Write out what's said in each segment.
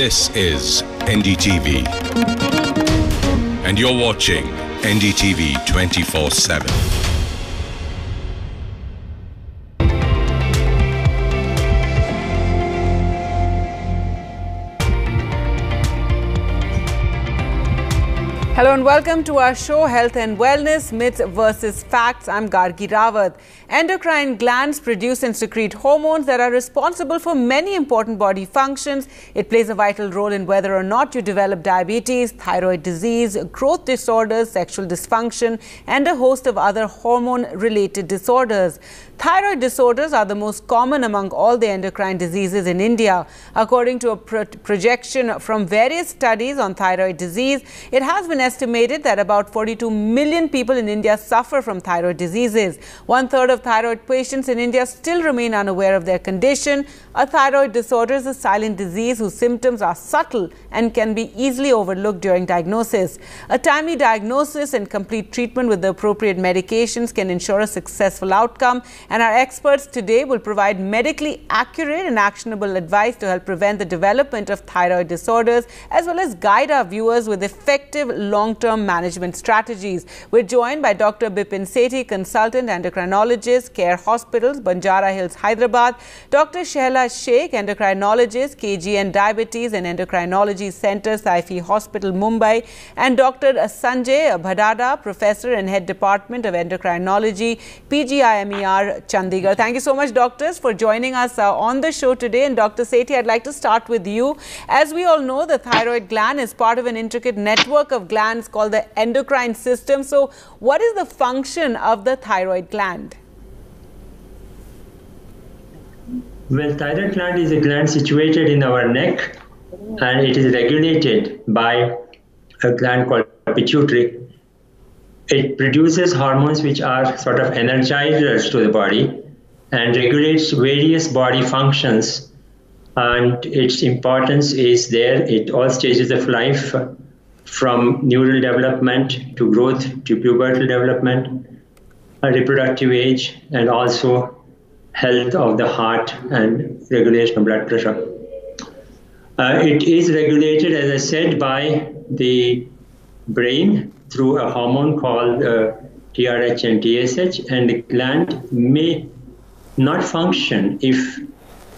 This is NDTV. And you're watching NDTV 24 7. Hello and welcome to our show Health and Wellness Myths versus Facts. I'm Gargi Rawat. Endocrine glands produce and secrete hormones that are responsible for many important body functions. It plays a vital role in whether or not you develop diabetes, thyroid disease, growth disorders, sexual dysfunction, and a host of other hormone related disorders. Thyroid disorders are the most common among all the endocrine diseases in India. According to a pro projection from various studies on thyroid disease, it has been estimated that about 42 million people in India suffer from thyroid diseases. One third of thyroid patients in India still remain unaware of their condition. A thyroid disorder is a silent disease whose symptoms are subtle and can be easily overlooked during diagnosis. A timely diagnosis and complete treatment with the appropriate medications can ensure a successful outcome and our experts today will provide medically accurate and actionable advice to help prevent the development of thyroid disorders as well as guide our viewers with effective long-term management strategies. We're joined by Dr. Bipin Sethi, consultant endocrinologist, Care Hospitals, Banjara Hills, Hyderabad, Dr. Shehla Shaikh, endocrinologist, KGN Diabetes and Endocrinology Center, Saifee Hospital, Mumbai, and Dr. Sanjay Bhadada, professor and head department of endocrinology, PGIMER, Chandigarh. Thank you so much, doctors, for joining us uh, on the show today. And Dr. Sethi, I'd like to start with you. As we all know, the thyroid gland is part of an intricate network of glands called the endocrine system. So, what is the function of the thyroid gland? Well, thyroid gland is a gland situated in our neck and it is regulated by a gland called pituitary. It produces hormones which are sort of energizers to the body and regulates various body functions. And its importance is there at all stages of life, from neural development to growth to pubertal development, reproductive age, and also health of the heart and regulation of blood pressure. Uh, it is regulated, as I said, by the brain through a hormone called uh, TRH and TSH, and the gland may not function. If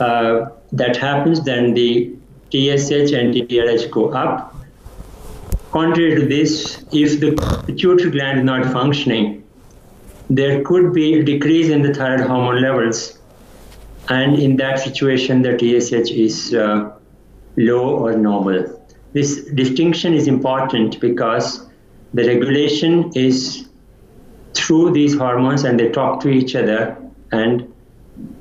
uh, that happens, then the TSH and TRH go up. Contrary to this, if the pituitary gland is not functioning, there could be a decrease in the thyroid hormone levels. And in that situation, the TSH is uh, low or normal. This distinction is important because the regulation is through these hormones and they talk to each other and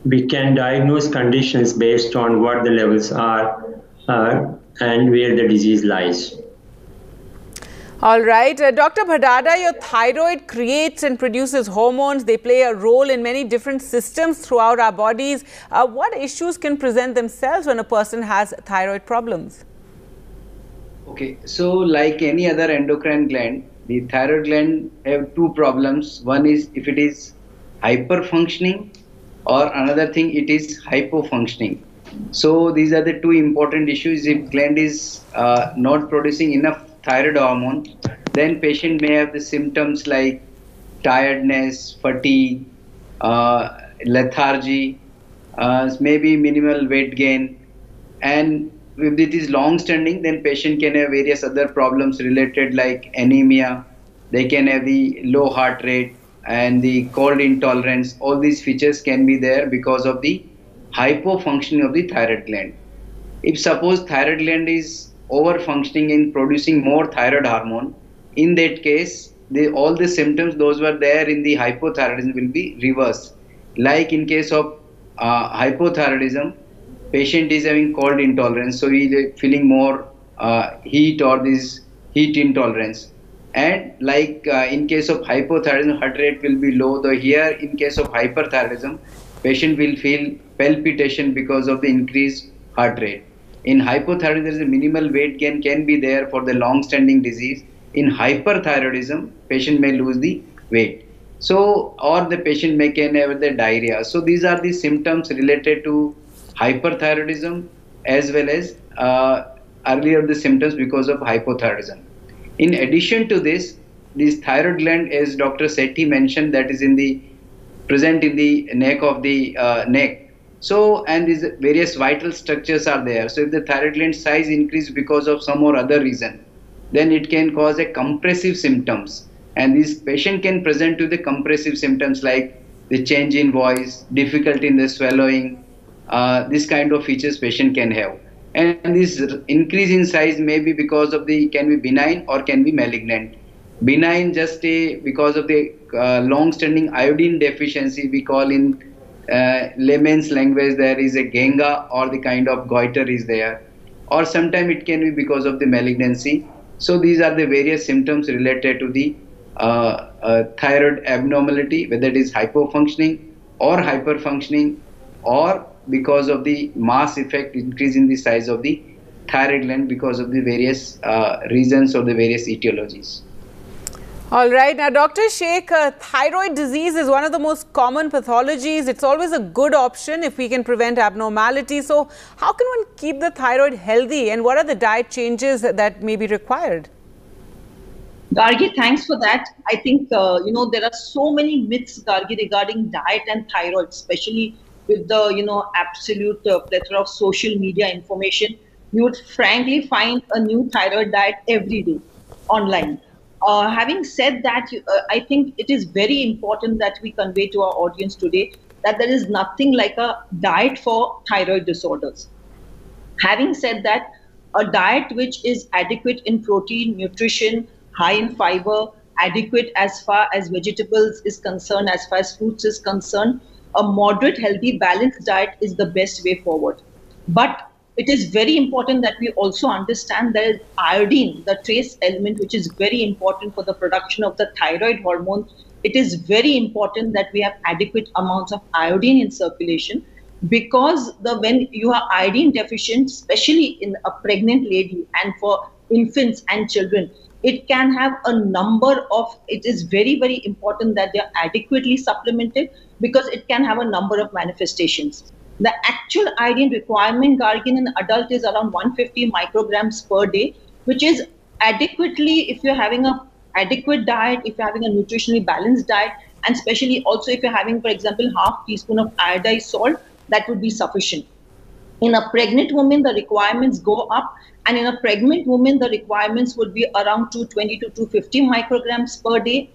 we can diagnose conditions based on what the levels are uh, and where the disease lies. All right. Uh, Dr. Bhadada, your thyroid creates and produces hormones. They play a role in many different systems throughout our bodies. Uh, what issues can present themselves when a person has thyroid problems? Okay, so like any other endocrine gland, the thyroid gland have two problems. One is if it is hyperfunctioning or another thing it is hypofunctioning. So these are the two important issues. If gland is uh, not producing enough thyroid hormone, then patient may have the symptoms like tiredness, fatigue, uh, lethargy, uh, maybe minimal weight gain, and if it is long standing, then patient can have various other problems related like anemia. They can have the low heart rate and the cold intolerance. All these features can be there because of the hypofunctioning of the thyroid gland. If suppose thyroid gland is over functioning in producing more thyroid hormone, in that case, the, all the symptoms those were there in the hypothyroidism will be reversed. Like in case of uh, hypothyroidism, patient is having cold intolerance, so he is feeling more uh, heat or this heat intolerance. And like uh, in case of hypothyroidism, heart rate will be low. Though here, in case of hyperthyroidism, patient will feel palpitation because of the increased heart rate. In hypothyroidism, minimal weight gain can be there for the long-standing disease. In hyperthyroidism, patient may lose the weight. So, or the patient may can have the diarrhea. So, these are the symptoms related to hyperthyroidism as well as uh, earlier the symptoms because of hypothyroidism. In addition to this, this thyroid gland, as Dr. Sethi mentioned, that is in the present in the neck of the uh, neck. So, and these various vital structures are there. So, if the thyroid gland size increase because of some or other reason, then it can cause a compressive symptoms. And this patient can present to the compressive symptoms like the change in voice, difficulty in the swallowing, uh, this kind of features patient can have. And this increase in size may be because of the can be benign or can be malignant. Benign just a because of the uh, long standing iodine deficiency we call in uh, layman's language there is a genga or the kind of goiter is there. Or sometimes it can be because of the malignancy. So these are the various symptoms related to the uh, uh thyroid abnormality whether it is hypofunctioning or hyperfunctioning or because of the mass effect increase in the size of the thyroid gland because of the various uh, reasons or the various etiologies. All right. Now, Dr. Shaikh, uh, thyroid disease is one of the most common pathologies. It's always a good option if we can prevent abnormalities. So, how can one keep the thyroid healthy and what are the diet changes that may be required? Gargi, thanks for that. I think, uh, you know, there are so many myths, Gargi, regarding diet and thyroid, especially with the you know absolute uh, plethora of social media information, you would frankly find a new thyroid diet every day online. Uh, having said that, uh, I think it is very important that we convey to our audience today that there is nothing like a diet for thyroid disorders. Having said that, a diet which is adequate in protein, nutrition, high in fiber, adequate as far as vegetables is concerned, as far as fruits is concerned, a moderate, healthy, balanced diet is the best way forward. But it is very important that we also understand that iodine, the trace element, which is very important for the production of the thyroid hormone, it is very important that we have adequate amounts of iodine in circulation because the when you are iodine deficient, especially in a pregnant lady and for infants and children, it can have a number of it is very very important that they are adequately supplemented because it can have a number of manifestations. The actual iodine requirement, Gargin, in adult is around 150 micrograms per day, which is adequately, if you're having a adequate diet, if you're having a nutritionally balanced diet, and especially also if you're having, for example, half teaspoon of iodized salt, that would be sufficient. In a pregnant woman, the requirements go up, and in a pregnant woman, the requirements would be around 220 to 250 micrograms per day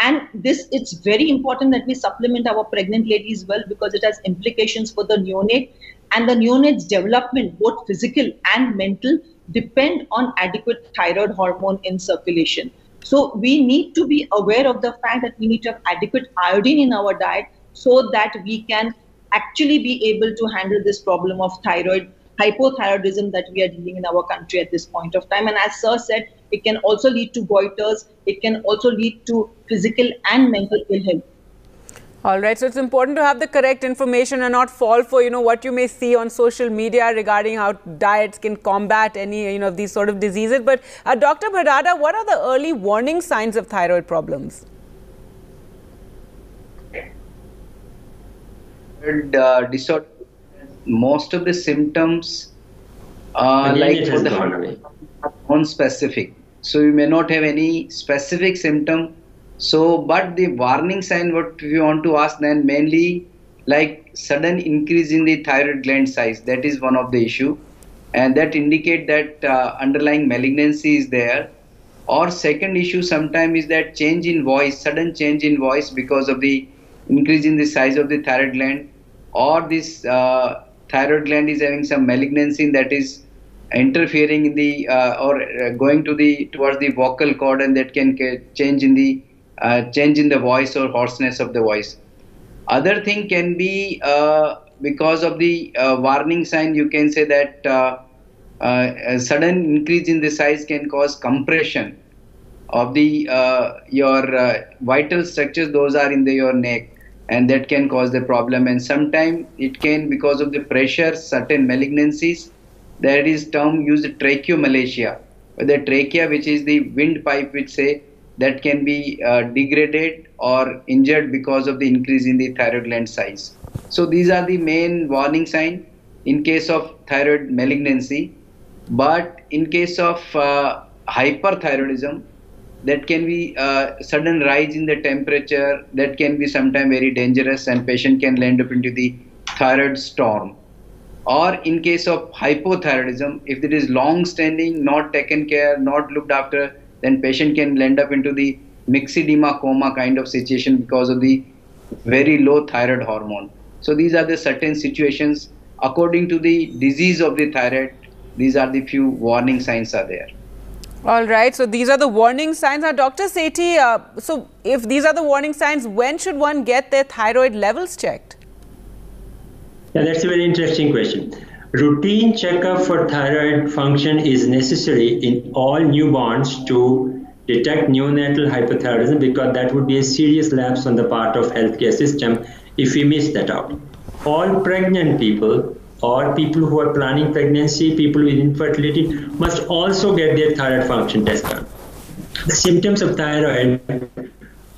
and this it's very important that we supplement our pregnant ladies well because it has implications for the neonate. And the neonate's development both physical and mental depend on adequate thyroid hormone in circulation. So we need to be aware of the fact that we need to have adequate iodine in our diet so that we can actually be able to handle this problem of thyroid hypothyroidism that we are dealing in our country at this point of time and as sir said it can also lead to goiters. It can also lead to physical and mental ill health. All right, so it's important to have the correct information and not fall for, you know, what you may see on social media regarding how diets can combat any, you know, of these sort of diseases. But uh, Dr. Bhadada, what are the early warning signs of thyroid problems? Uh, disorder, most of the symptoms uh, like for the non-specific so you may not have any specific symptom. So but the warning sign what we want to ask then mainly like sudden increase in the thyroid gland size. That is one of the issue. And that indicate that uh, underlying malignancy is there. Or second issue sometimes is that change in voice sudden change in voice because of the increase in the size of the thyroid gland. Or this uh, thyroid gland is having some malignancy that is interfering in the uh, or uh, going to the towards the vocal cord and that can change in the uh, change in the voice or hoarseness of the voice. Other thing can be uh, because of the uh, warning sign you can say that uh, a sudden increase in the size can cause compression of the your vital structures. Those are in the, your neck and that can cause the problem and sometimes it can because of the pressure certain malignancies there is term used tracheomalacia. The trachea, which is the windpipe, which say that can be uh, degraded or injured because of the increase in the thyroid gland size. So these are the main warning sign in case of thyroid malignancy. But in case of uh, hyperthyroidism, that can be a uh, sudden rise in the temperature that can be sometimes very dangerous and patient can end up into the thyroid storm. Or in case of hypothyroidism if it is long standing not taken care not looked after then patient can end up into the myxedema coma kind of situation because of the very low thyroid hormone. So these are the certain situations. According to the disease of the thyroid these are the few warning signs are there all right, so these are the warning signs. Now, Dr. Sethi, uh, so if these are the warning signs, when should one get their thyroid levels checked? Yeah, that's a very interesting question. Routine checkup for thyroid function is necessary in all newborns to detect neonatal hypothyroidism because that would be a serious lapse on the part of healthcare system if we miss that out. All pregnant people or people who are planning pregnancy, people with infertility, must also get their thyroid function test done. The symptoms of thyroid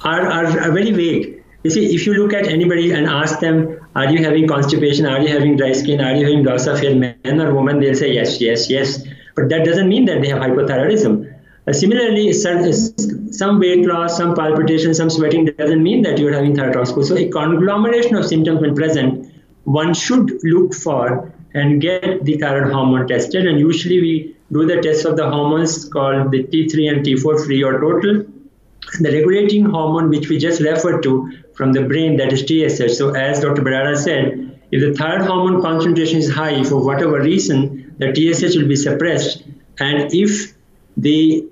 are, are, are very vague. You see, if you look at anybody and ask them, are you having constipation? Are you having dry skin? Are you having loss of hair, man or woman? They'll say yes, yes, yes. But that doesn't mean that they have hypothyroidism. Uh, similarly, some, some weight loss, some palpitation, some sweating doesn't mean that you're having thyroid So a conglomeration of symptoms when present one should look for and get the thyroid hormone tested. And usually we do the test of the hormones called the T3 and T4 free or total. The regulating hormone, which we just referred to from the brain, that is TSH. So, as Dr. Bhadada said, if the thyroid hormone concentration is high for whatever reason, the TSH will be suppressed. And if the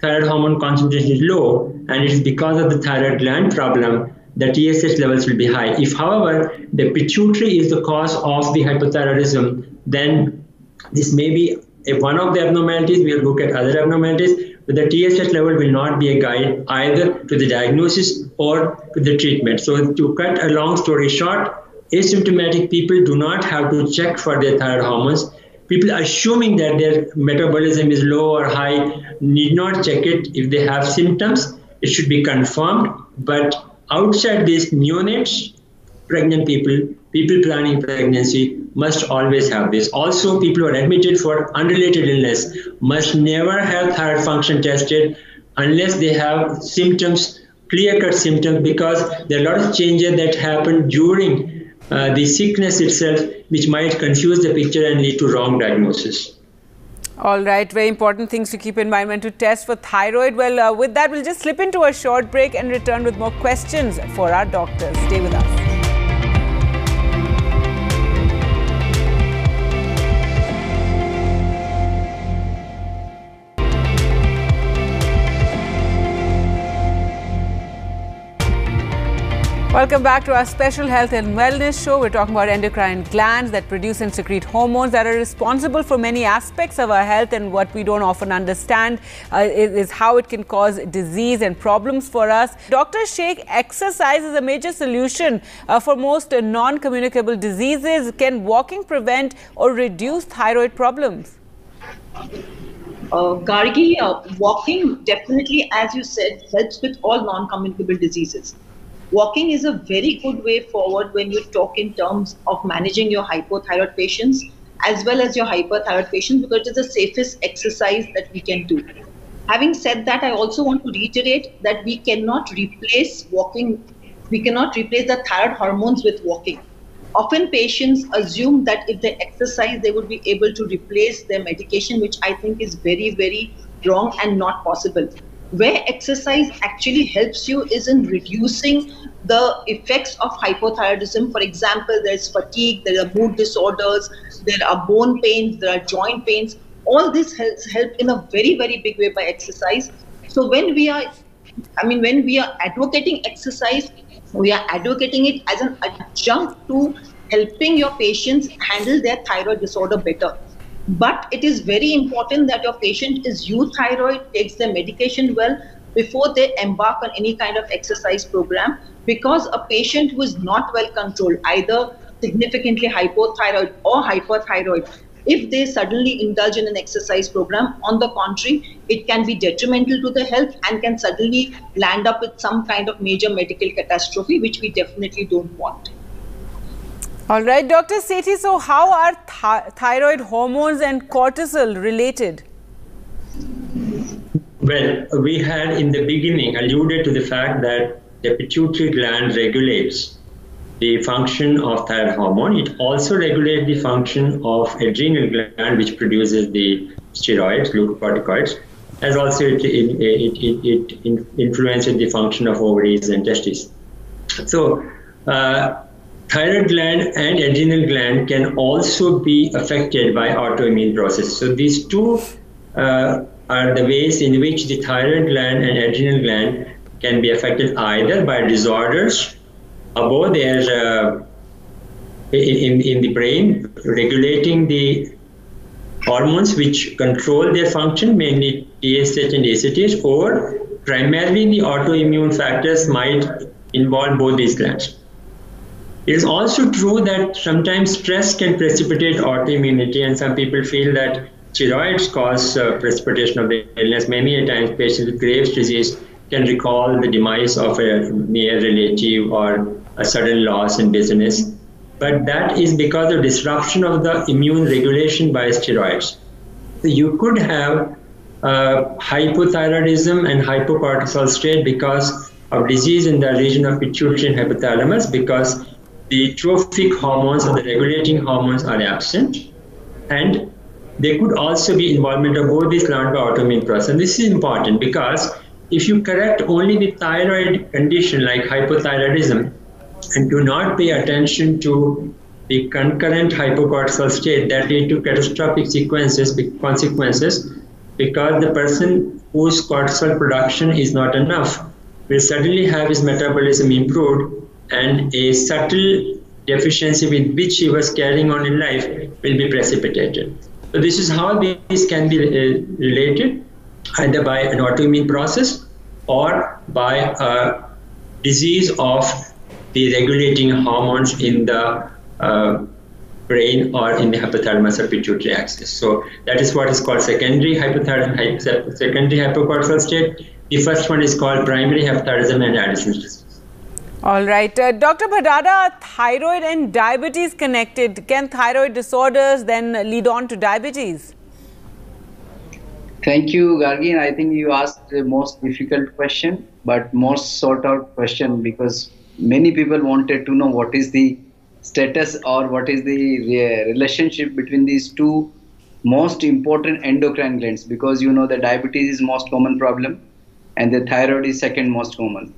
thyroid hormone concentration is low and it is because of the thyroid gland problem, the TSH levels will be high. If, however, the pituitary is the cause of the hypothyroidism, then this may be if one of the abnormalities. We'll look at other abnormalities, but the TSH level will not be a guide either to the diagnosis or to the treatment. So, to cut a long story short, asymptomatic people do not have to check for their thyroid hormones. People assuming that their metabolism is low or high need not check it. If they have symptoms, it should be confirmed, but outside this neonates, pregnant people, people planning pregnancy must always have this. Also, people who are admitted for unrelated illness must never have thyroid function tested unless they have symptoms, clear-cut symptoms, because there are a lot of changes that happen during uh, the sickness itself, which might confuse the picture and lead to wrong diagnosis. All right, very important things to keep in mind when to test for thyroid. Well, uh, with that, we'll just slip into a short break and return with more questions for our doctors. Stay with us. Welcome back to our special health and wellness show. We're talking about endocrine glands that produce and secrete hormones that are responsible for many aspects of our health. And what we don't often understand uh, is, is, how it can cause disease and problems for us. Dr. Shaikh, exercise is a major solution uh, for most uh, non communicable diseases. Can walking prevent or reduce thyroid problems? Uh, Gargi, uh, walking definitely, as you said, helps with all non communicable diseases walking is a very good way forward when you talk in terms of managing your hypothyroid patients as well as your hyperthyroid patients because it's the safest exercise that we can do. Having said that, I also want to reiterate that we cannot replace walking, we cannot replace the thyroid hormones with walking. Often patients assume that if they exercise, they would be able to replace their medication, which I think is very, very wrong and not possible where exercise actually helps you is in reducing the effects of hypothyroidism. For example, there's fatigue, there are mood disorders, there are bone pains, there are joint pains. All this helps help in a very, very big way by exercise. So when we are, I mean, when we are advocating exercise, we are advocating it as an adjunct to helping your patients handle their thyroid disorder better. But it is very important that your patient is euthyroid, takes their medication well before they embark on any kind of exercise program because a patient who is not well controlled, either significantly hypothyroid or hyperthyroid, if they suddenly indulge in an exercise program, on the contrary, it can be detrimental to the health and can suddenly land up with some kind of major medical catastrophe, which we definitely don't want. All right, Dr. Sethi, so how are th thyroid hormones and cortisol related? Well, we had in the beginning alluded to the fact that the pituitary gland regulates the function of thyroid hormone. It also regulates the function of adrenal gland, which produces the steroids, glucocorticoids, as also it, it, it, it, influences the function of ovaries and testes. So, uh, thyroid gland and adrenal gland can also be affected by autoimmune process. So these two uh, are the ways in which the thyroid gland and adrenal gland can be affected either by disorders above their uh, in, in the brain regulating the hormones which control their function mainly TSH and ACTH or primarily the autoimmune factors might involve both these glands. It is also true that sometimes stress can precipitate autoimmunity and some people feel that steroids cause uh, precipitation of the illness. Many times patients with Graves' disease can recall the demise of a near relative or a sudden loss in business. But that is because of disruption of the immune regulation by steroids. So you could have uh, hypothyroidism and hypocortisol state because of disease in the region of pituitary and hypothalamus because the trophic hormones or the regulating hormones are absent and there could also be involvement of both these gland by autoimmune process. And this is important because if you correct only the thyroid condition like hypothyroidism and do not pay attention to the concurrent hypocortisol state that lead to catastrophic sequences consequences because the person whose cortisol production is not enough will suddenly have his metabolism improved and a subtle deficiency with which he was carrying on in life will be precipitated. So this is how these can be uh, related either by an autoimmune process or by a disease of the regulating hormones in the uh, brain or in the hypothalamus or pituitary axis. So that is what is called secondary hypothyroidism, secondary hypocortisol state. The first one is called primary hypothyroidism and Addison's. All right. Uh, Dr. Bhadada, thyroid and diabetes connected. Can thyroid disorders then lead on to diabetes? Thank you, Gargi. I think you asked the most difficult question, but most sought out question because many people wanted to know what is the status or what is the relationship between these two most important endocrine glands because you know the diabetes is most common problem and the thyroid is second most common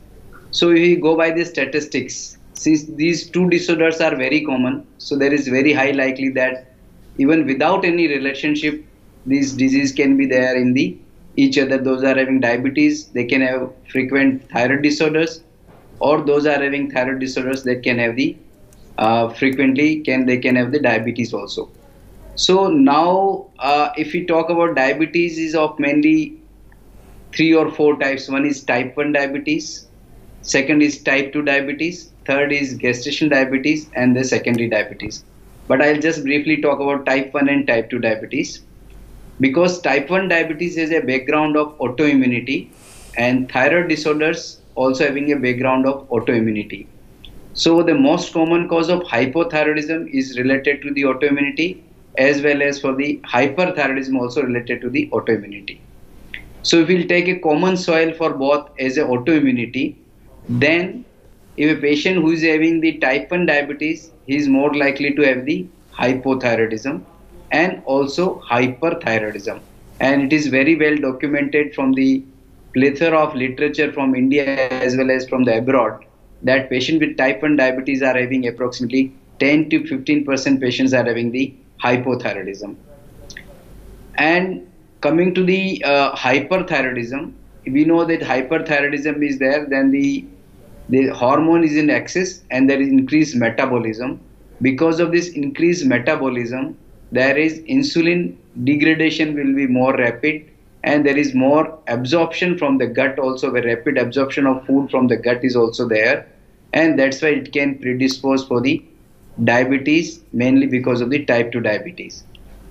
so if we go by the statistics, since these two disorders are very common, so there is very high likely that even without any relationship, these disease can be there in the each other. Those are having diabetes, they can have frequent thyroid disorders, or those are having thyroid disorders that can have the uh, frequently can they can have the diabetes also. So now, uh, if we talk about diabetes, is of mainly three or four types. One is type 1 diabetes, second is type 2 diabetes, third is gestational diabetes, and the secondary diabetes. But I'll just briefly talk about type 1 and type 2 diabetes. Because type 1 diabetes has a background of autoimmunity, and thyroid disorders also having a background of autoimmunity. So the most common cause of hypothyroidism is related to the autoimmunity as well as for the hyperthyroidism also related to the autoimmunity. So if we'll take a common soil for both as a autoimmunity, then if a patient who is having the type 1 diabetes he is more likely to have the hypothyroidism and also hyperthyroidism. And it is very well documented from the plethora of literature from India as well as from the abroad that patients with type 1 diabetes are having approximately 10 to 15 percent patients are having the hypothyroidism. And coming to the uh, hyperthyroidism we know that hyperthyroidism is there then the the hormone is in excess and there is increased metabolism. Because of this increased metabolism there is insulin degradation will be more rapid and there is more absorption from the gut also. Where rapid absorption of food from the gut is also there and that's why it can predispose for the diabetes mainly because of the type 2 diabetes.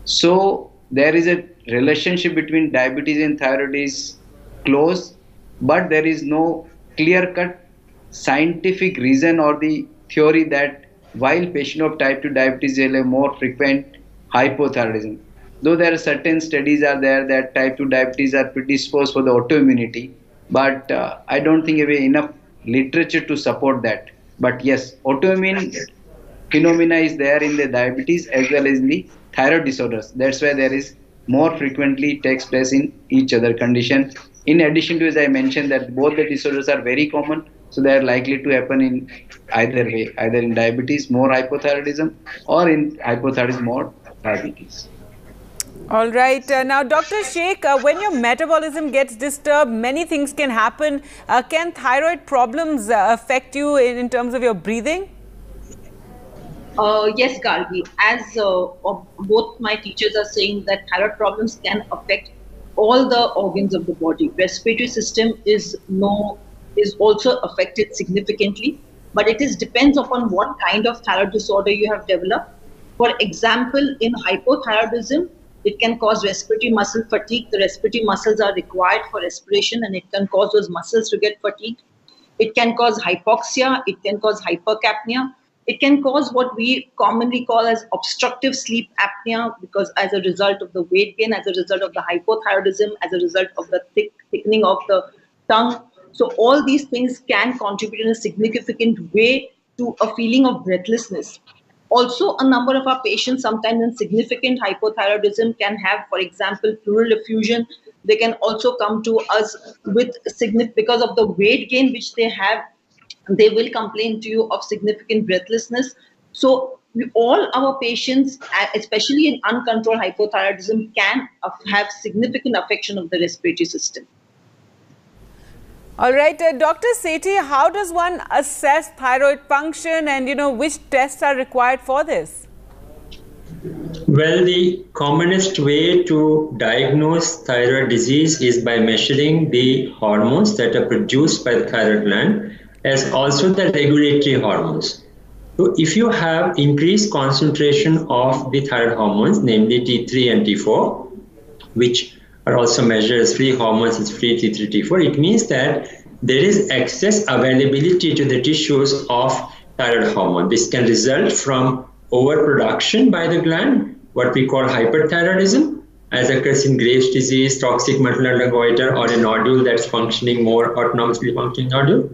So there is a relationship between diabetes and thyroid is close but there is no clear cut scientific reason or the theory that while patient of type 2 diabetes will have more frequent hypothyroidism. Though there are certain studies are there that type 2 diabetes are predisposed for the autoimmunity, but uh, I don't think we have enough literature to support that. But yes, autoimmune phenomena is there in the diabetes as well as in the thyroid disorders. That's why there is more frequently takes place in each other condition. In addition to as I mentioned that both the disorders are very common, so they are likely to happen in either way, either in diabetes more hypothyroidism or in hypothyroidism more diabetes. All right. Uh, now, Dr. Shaikh, uh, when your metabolism gets disturbed, many things can happen. Uh, can thyroid problems uh, affect you in, in, terms of your breathing? Uh, yes, Gargi. As uh, both my teachers are saying that thyroid problems can affect all the organs of the body. Respiratory system is no is also affected significantly, but it is depends upon what kind of thyroid disorder you have developed. For example, in hypothyroidism, it can cause respiratory muscle fatigue. The respiratory muscles are required for respiration and it can cause those muscles to get fatigued. It can cause hypoxia. It can cause hypercapnia. It can cause what we commonly call as obstructive sleep apnea because as a result of the weight gain, as a result of the hypothyroidism, as a result of the thick, thickening of the tongue. So all these things can contribute in a significant way to a feeling of breathlessness. Also, a number of our patients, sometimes in significant hypothyroidism, can have, for example, pleural effusion. They can also come to us with significant, because of the weight gain which they have, they will complain to you of significant breathlessness. So, we, all our patients, especially in uncontrolled hypothyroidism, can have significant affection of the respiratory system. All right, uh, Dr. Sethi, how does one assess thyroid function and, you know, which tests are required for this? Well, the commonest way to diagnose thyroid disease is by measuring the hormones that are produced by the thyroid gland as also the regulatory hormones. So if you have increased concentration of the thyroid hormones, namely T3 and T4, which are also measured as free hormones as free T3, T4. It means that there is excess availability to the tissues of thyroid hormone. This can result from overproduction by the gland, what we call hyperthyroidism, as occurs in Graves' disease, toxic maternal goiter, or a nodule that's functioning more autonomously functioning nodule.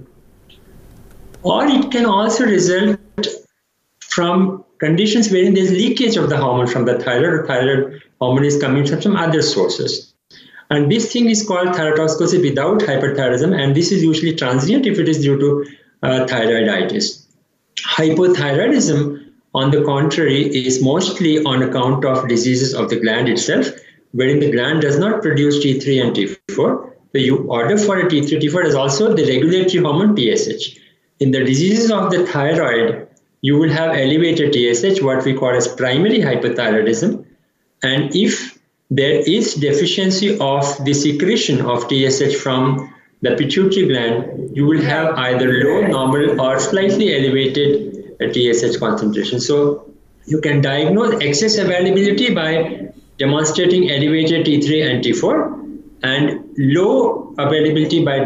Or it can also result from conditions wherein there's leakage of the hormone from the thyroid, or thyroid hormone is coming from some other sources. And this thing is called thyrotoxicosis without hyperthyroidism, and this is usually transient if it is due to uh, thyroiditis. Hypothyroidism, on the contrary, is mostly on account of diseases of the gland itself, wherein the gland does not produce T3 and T4. So you order for a T3, T4 is also the regulatory hormone TSH. In the diseases of the thyroid, you will have elevated TSH, what we call as primary hypothyroidism. And if there is deficiency of the secretion of TSH from the pituitary gland, you will have either low, normal, or slightly elevated uh, TSH concentration. So you can diagnose excess availability by demonstrating elevated T3 and T4 and low availability by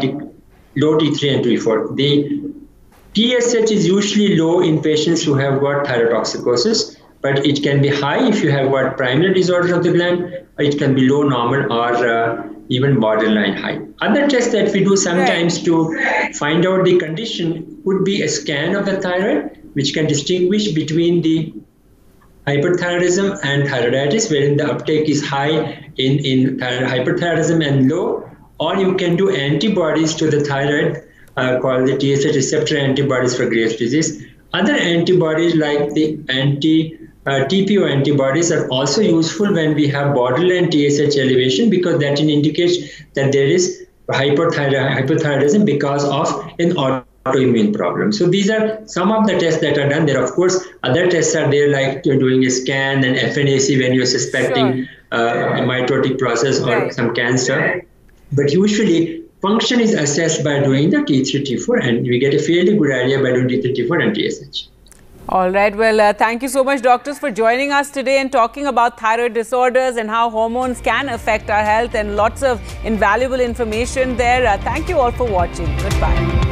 low T3 and T4. The TSH is usually low in patients who have got thyrotoxicosis but it can be high if you have what primary disorders of the gland. It can be low, normal, or uh, even borderline high. Other tests that we do sometimes right. to find out the condition would be a scan of the thyroid, which can distinguish between the hyperthyroidism and thyroiditis, wherein the uptake is high in, in hyperthyroidism and low, or you can do antibodies to the thyroid uh, called the TSH receptor antibodies for Graves' disease. Other antibodies like the anti uh, TPO antibodies are also useful when we have borderline TSH elevation because that indicates that there is hypothyroidism because of an autoimmune problem. So these are some of the tests that are done. There, of course, other tests are there like you're doing a scan and FNAC when you're suspecting sure. uh, a mitotic process or right. some cancer. But usually, function is assessed by doing the T3, T4, and we get a fairly good idea by doing T3, T4 and TSH. All right. Well, uh, thank you so much, doctors, for joining us today and talking about thyroid disorders and how hormones can affect our health and lots of invaluable information there. Uh, thank you all for watching. Goodbye.